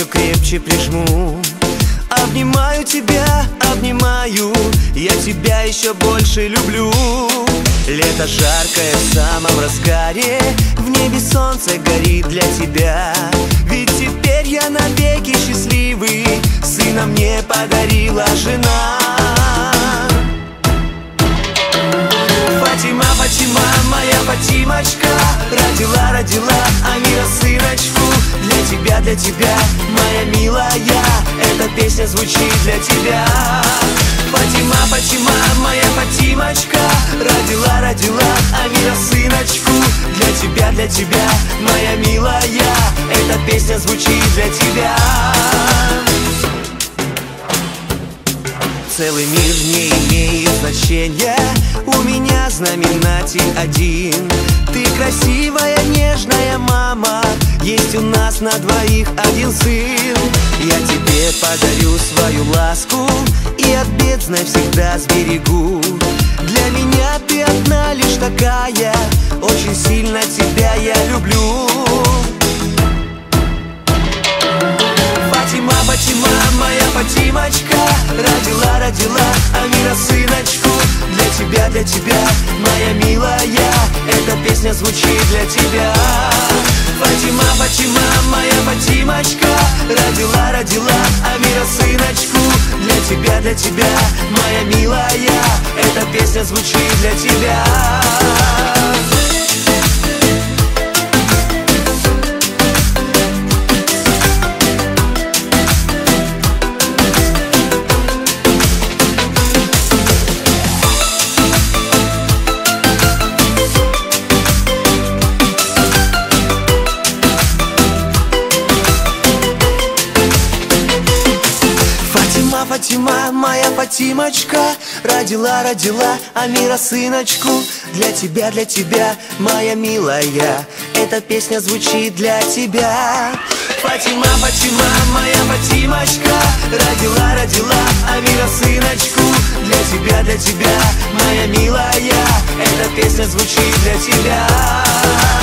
крепче прижму. Обнимаю тебя, обнимаю Я тебя еще больше люблю. Лето жаркое в самом разгаре В небе солнце горит для тебя. Ведь теперь я навеки счастливый Сына мне подарила жена. Фатима, Фатима, моя Фатимочка Родила, родила Для тебя, моя милая. Эта песня звучит для тебя. Фатима, Фатима, моя Фатимочка. Родила, родила Амира сыночку. Для тебя, для тебя, моя милая. Эта песня звучит для тебя. Целый мир не имеет значения У меня знаменатель один. Ты красивая, нежная мама. Есть у нас на двоих один сын. Я тебе подарю свою ласку И от бед, знай, всегда сберегу. Для меня ты одна лишь такая. Очень сильно тебя звучит для тебя. Фатима, Фатима, моя Фатимочка Родила, родила Амира сыночку Для тебя, для тебя, моя милая. Эта песня звучит для тебя Фатима, моя Фатимочка Родила, родила Амира сыночку. Для тебя, для тебя, моя милая Эта песня звучит для тебя. Фатима, Фатима, моя Фатимочка Родила, родила Амира сыночку. Для тебя, для тебя, моя милая Эта песня звучит для тебя